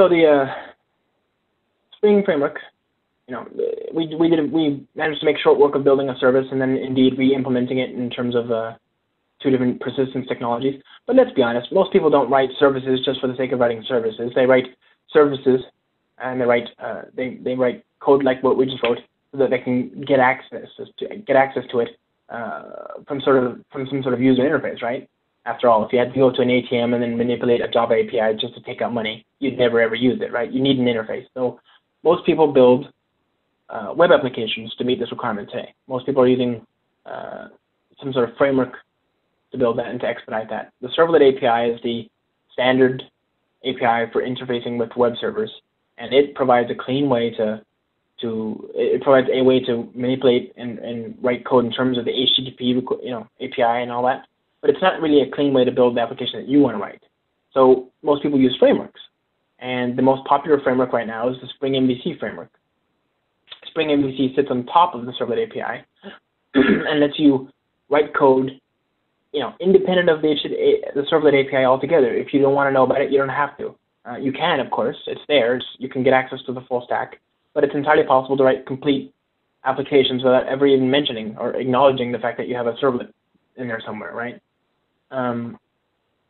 So the uh, Spring framework, you know, we we did we managed to make short work of building a service and then indeed re-implementing it in terms of uh, two different persistence technologies. But let's be honest, most people don't write services just for the sake of writing services. They write services and they write uh, they they write code like what we just wrote so that they can get access to get access to it uh, from sort of from some sort of user interface, right? After all, if you had to go to an ATM and then manipulate a Java API just to take out money, you'd never ever use it, right? You need an interface. So most people build uh, web applications to meet this requirement today. Most people are using uh, some sort of framework to build that and to expedite that. The Servlet API is the standard API for interfacing with web servers, and it provides a clean way to to it provides a way to manipulate and, and write code in terms of the HTTP you know API and all that. But it's not really a clean way to build the application that you want to write. So most people use frameworks, and the most popular framework right now is the Spring MVC framework. Spring MVC sits on top of the Servlet API and lets you write code, you know, independent of the, the Servlet API altogether. If you don't want to know about it, you don't have to. Uh, you can, of course. It's there. You can get access to the full stack but it's entirely possible to write complete applications without ever even mentioning or acknowledging the fact that you have a servlet in there somewhere, right? Um,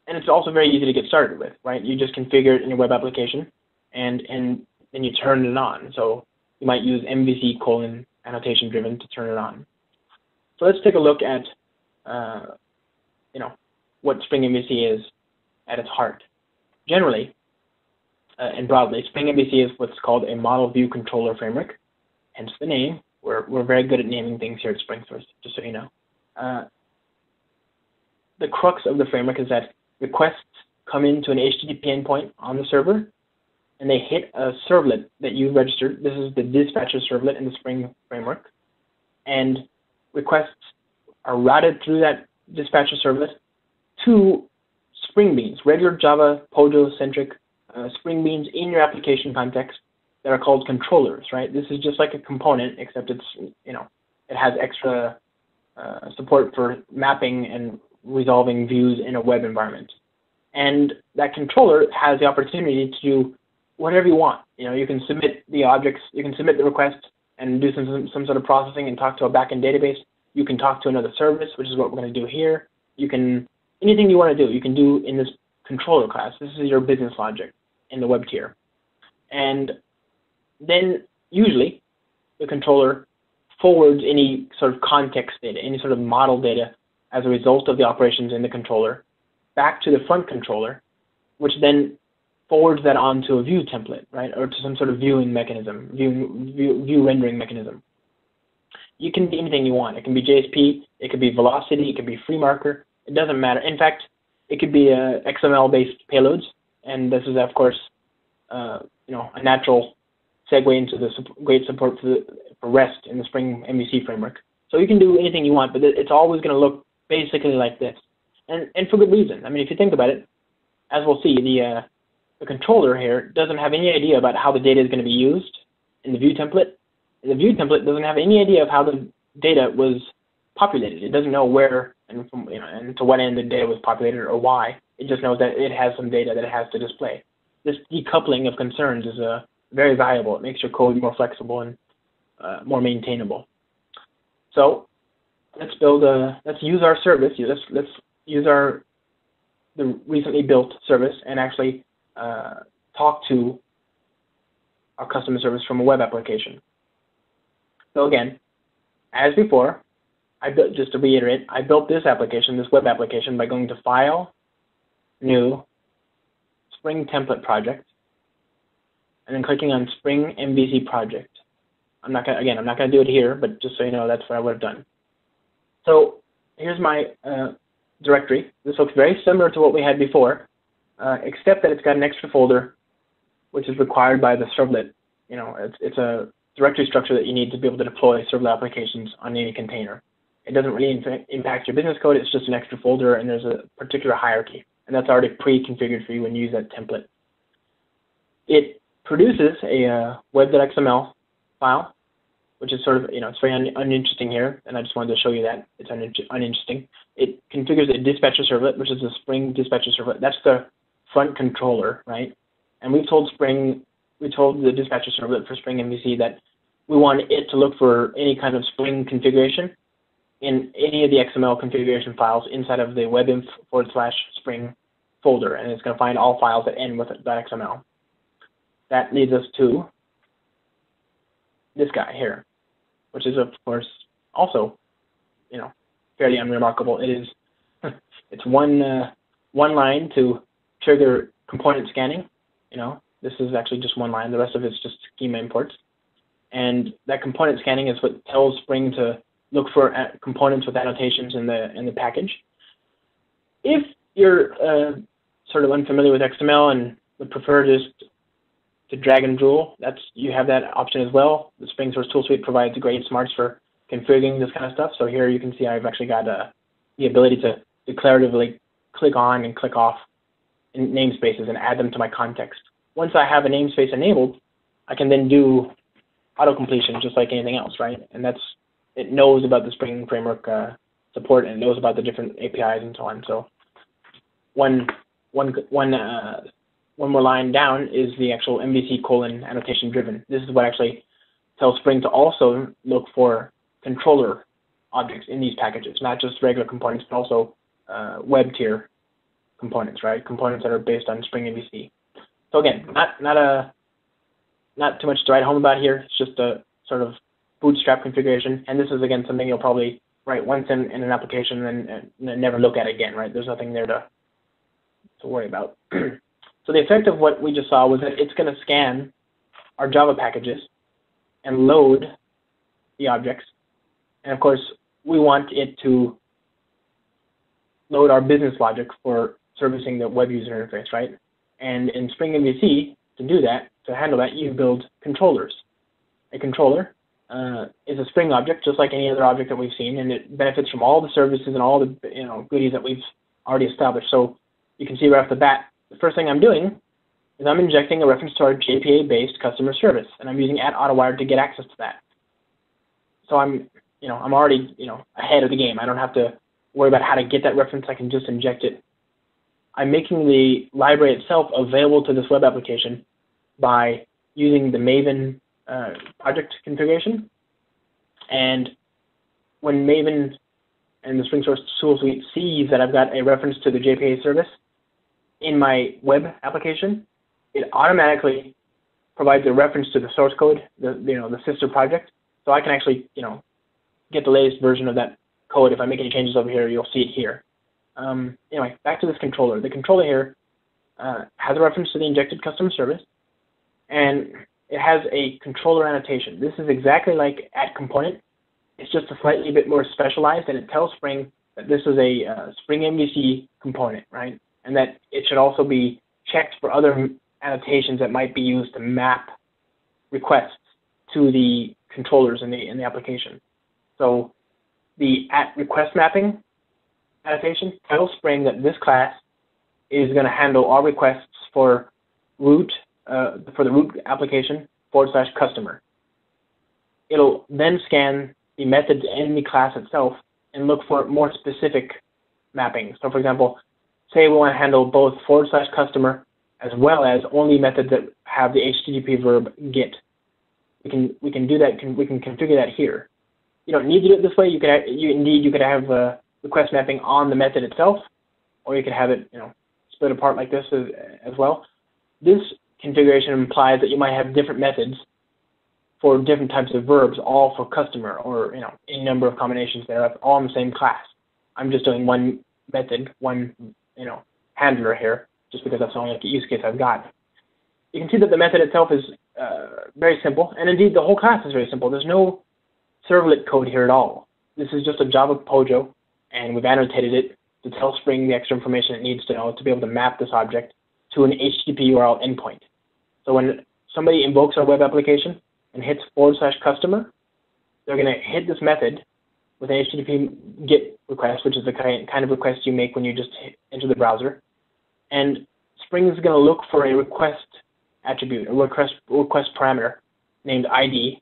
and it's also very easy to get started with, right? You just configure it in your web application, and and then you turn it on. So you might use MVC colon annotation driven to turn it on. So let's take a look at, uh, you know, what Spring MVC is at its heart. Generally, uh, and broadly, Spring MVC is what's called a model view controller framework, hence the name. We're, we're very good at naming things here at SpringSource, just so you know. Uh, the crux of the framework is that requests come into an HTTP endpoint on the server, and they hit a servlet that you registered. This is the dispatcher servlet in the Spring framework. And requests are routed through that dispatcher servlet to Spring Beans, regular Java, POJO-centric uh, Spring Beans in your application context that are called controllers, right? This is just like a component, except it's, you know, it has extra uh, support for mapping and resolving views in a web environment. And that controller has the opportunity to do whatever you want. You know, you can submit the objects, you can submit the request and do some, some sort of processing and talk to a backend database. You can talk to another service, which is what we're going to do here. You can, anything you want to do, you can do in this controller class. This is your business logic in the web tier. And then usually the controller forwards any sort of context data, any sort of model data as a result of the operations in the controller back to the front controller, which then forwards that onto a view template, right, or to some sort of viewing mechanism, view, view, view rendering mechanism. You can be anything you want. It can be JSP, it could be velocity, it could be FreeMarker. It doesn't matter. In fact, it could be uh, XML-based payloads and this is of course uh, you know a natural segue into the great support for, the, for REST in the Spring MVC framework. So you can do anything you want, but it's always going to look basically like this, and and for good reason. I mean, if you think about it, as we'll see, the uh, the controller here doesn't have any idea about how the data is going to be used in the view template. The view template doesn't have any idea of how the data was populated. It doesn't know where and from you know and to what end the data was populated or why. It just knows that it has some data that it has to display. This decoupling of concerns is uh, very valuable. It makes your code more flexible and uh, more maintainable. So let's build a let's use our service. Let's let's use our the recently built service and actually uh, talk to our customer service from a web application. So again, as before, I built just to reiterate, I built this application, this web application, by going to File, new Spring template project, and then clicking on Spring MVC project. I'm not gonna again. I'm not gonna do it here, but just so you know, that's what I would have done. So here's my uh, directory. This looks very similar to what we had before, uh, except that it's got an extra folder, which is required by the servlet. You know, it's it's a directory structure that you need to be able to deploy servlet applications on any container. It doesn't really impact your business code. It's just an extra folder, and there's a particular hierarchy and that's already pre-configured for you when you use that template. It produces a uh, web.xml file, which is sort of, you know, it's very un uninteresting here, and I just wanted to show you that. It's un uninteresting. It configures a dispatcher servlet, which is a Spring dispatcher servlet. That's the front controller, right? And we've told Spring, we told the dispatcher servlet for Spring MVC that we want it to look for any kind of Spring configuration in any of the XML configuration files inside of the webinf forward slash Spring folder, and it's going to find all files that end with that .xml. That leads us to this guy here, which is of course also, you know, fairly unremarkable. It is, it's one uh, one line to trigger component scanning. You know, this is actually just one line. The rest of it's just schema imports. And that component scanning is what tells Spring to look for uh, components with annotations in the in the package. If you're uh, sort of unfamiliar with XML and would prefer just to drag and drool, that's you have that option as well. The Spring Source Tool Suite provides great smarts for configuring this kind of stuff. So here you can see I've actually got uh, the ability to declaratively click on and click off namespaces and add them to my context. Once I have a namespace enabled, I can then do auto completion just like anything else, right? And that's it knows about the Spring Framework uh, support and knows about the different APIs and so on. So one one one uh, one more line down is the actual MVC colon annotation driven. This is what actually tells Spring to also look for controller objects in these packages, not just regular components, but also uh, web tier components, right? Components that are based on Spring MVC. So again, not not a not too much to write home about here. It's just a sort of bootstrap configuration, and this is again something you'll probably write once in, in an application and, and never look at again, right? There's nothing there to to worry about. so the effect of what we just saw was that it's going to scan our Java packages and load the objects. And of course, we want it to load our business logic for servicing the web user interface, right? And in Spring MVC, to do that, to handle that, you build controllers. A controller uh, is a Spring object, just like any other object that we've seen, and it benefits from all the services and all the you know goodies that we've already established. So you can see right off the bat, the first thing I'm doing is I'm injecting a reference to our JPA-based customer service, and I'm using at AutoWire to get access to that. So I'm, you know, I'm already, you know, ahead of the game. I don't have to worry about how to get that reference. I can just inject it. I'm making the library itself available to this web application by using the Maven uh, project configuration. And when Maven and the Spring Source Tool Suite sees that I've got a reference to the JPA service, in my web application, it automatically provides a reference to the source code, the you know the sister project, so I can actually you know get the latest version of that code. If I make any changes over here, you'll see it here. Um, anyway, back to this controller. The controller here uh, has a reference to the injected customer service, and it has a controller annotation. This is exactly like at component. It's just a slightly bit more specialized, and it tells Spring that this is a uh, Spring MVC component, right? And that it should also be checked for other annotations that might be used to map requests to the controllers in the in the application. So the at request mapping annotation tells Spring that this class is going to handle all requests for root uh, for the root application forward slash customer. It'll then scan the method in the class itself and look for more specific mapping. So for example, say we want to handle both forward slash customer as well as only methods that have the HTTP verb get. We can we can do that. Can, we can configure that here. You don't need to do it this way. You could have, you indeed you could have a request mapping on the method itself, or you could have it you know split apart like this as, as well. This configuration implies that you might have different methods for different types of verbs, all for customer or you know any number of combinations thereof, all in the same class. I'm just doing one method, one you know, handler here, just because that's the only use case I've got. You can see that the method itself is uh, very simple, and indeed the whole class is very simple. There's no servlet code here at all. This is just a Java POJO, and we've annotated it to tell Spring the extra information it needs to know to be able to map this object to an HTTP URL endpoint. So when somebody invokes our web application and hits forward slash customer, they're going to hit this method with an HTTP GET request, which is the kind of request you make when you just enter the browser. And Spring is going to look for a request attribute, a request, request parameter named ID.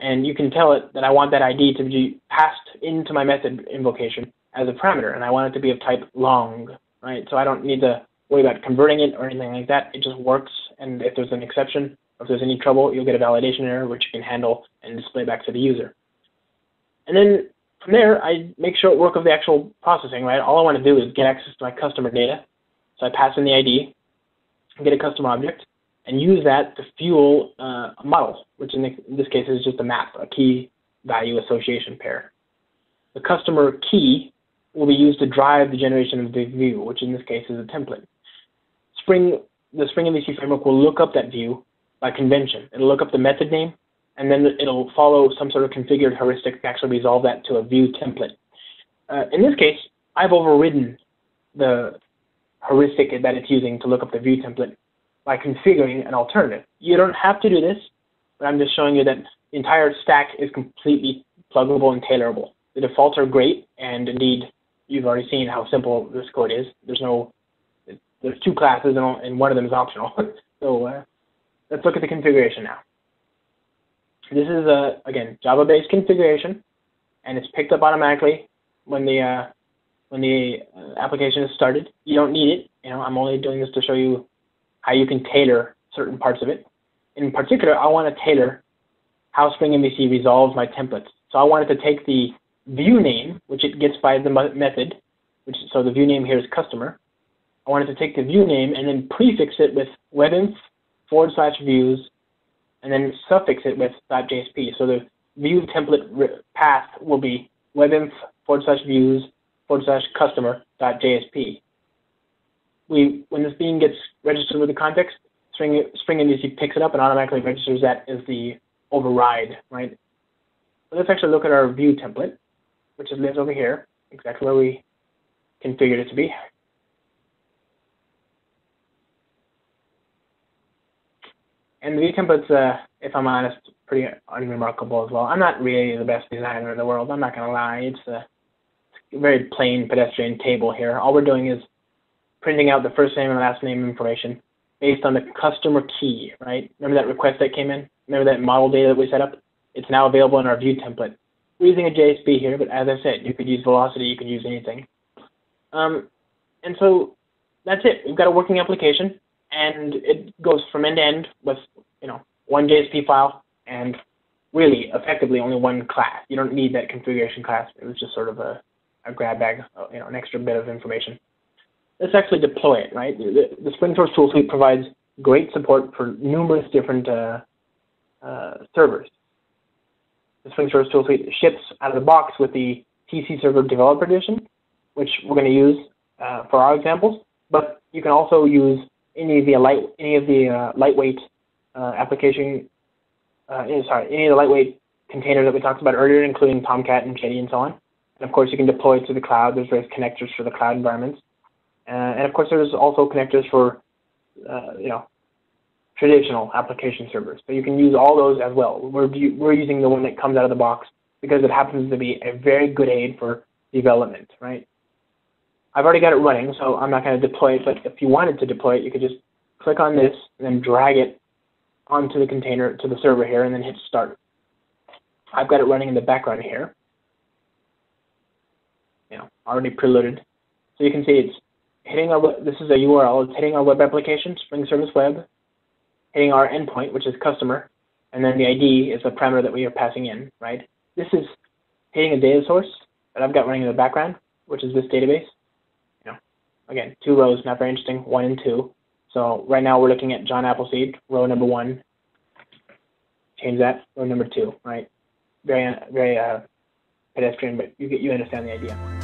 And you can tell it that I want that ID to be passed into my method invocation as a parameter, and I want it to be of type long, right? So I don't need to worry about converting it or anything like that. It just works, and if there's an exception, if there's any trouble, you'll get a validation error, which you can handle and display back to the user. And then from there, I make short work of the actual processing, right? All I want to do is get access to my customer data. So I pass in the ID, get a customer object, and use that to fuel uh, a model, which in, the, in this case is just a map, a key value association pair. The customer key will be used to drive the generation of the view, which in this case is a template. Spring, the Spring MVC framework will look up that view by convention. It'll look up the method name, and then it'll follow some sort of configured heuristic to actually resolve that to a view template. Uh, in this case, I've overridden the heuristic that it's using to look up the view template by configuring an alternative. You don't have to do this, but I'm just showing you that the entire stack is completely pluggable and tailorable. The defaults are great, and indeed, you've already seen how simple this code is. There's no, there's two classes, and one of them is optional. so uh, let's look at the configuration now. This is a again Java-based configuration, and it's picked up automatically when the uh, when the uh, application is started. You don't need it. You know, I'm only doing this to show you how you can tailor certain parts of it. In particular, I want to tailor how Spring MVC resolves my templates. So I wanted to take the view name, which it gets by the method, which so the view name here is customer. I wanted to take the view name and then prefix it with webinf forward slash views, and then suffix it with .jsp. So the view template path will be webinf forward slash views forward slash customer dot .jsp we when this bean gets registered with the context, Spring Spring MVC picks it up and automatically registers that as the override, right? So let's actually look at our view template, which is lives over here, exactly where we configured it to be. And the template's, uh, if I'm honest, pretty unremarkable as well. I'm not really the best designer in the world. I'm not gonna lie. It's a, it's a very plain pedestrian table here. All we're doing is printing out the first name and last name information based on the customer key, right? Remember that request that came in? Remember that model data that we set up? It's now available in our view template. We're using a JSP here, but as I said, you could use velocity, you could use anything. Um, and so that's it. We've got a working application, and it goes from end to end with you know one JSP file and really effectively only one class. You don't need that configuration class. It was just sort of a, a grab bag, you know, an extra bit of information let's actually deploy it, right? The, the SpringSource tool suite provides great support for numerous different uh, uh, servers. The Spring Source tool suite ships out of the box with the TC Server Developer Edition, which we're going to use uh, for our examples. But you can also use any of the light, any of the uh, lightweight uh, application, uh, sorry, any of the lightweight containers that we talked about earlier, including Tomcat and Jetty and so on. And of course, you can deploy it to the cloud. There's various connectors for the cloud environments. Uh, and of course, there's also connectors for, uh, you know, traditional application servers. But you can use all those as well. We're, we're using the one that comes out of the box because it happens to be a very good aid for development, right? I've already got it running, so I'm not going to deploy it, but if you wanted to deploy it, you could just click on this and then drag it onto the container, to the server here, and then hit start. I've got it running in the background here. You know, already preloaded. So you can see it's hitting our this is a URL. It's hitting our web application, Spring Service Web, hitting our endpoint, which is customer, and then the ID is the parameter that we are passing in, right? This is hitting a data source that I've got running in the background, which is this database. Again, two rows, not very interesting, one and two. So right now we're looking at John Appleseed, row number one. Change that, row number two, right? Very, very uh, pedestrian, but you get you understand the idea.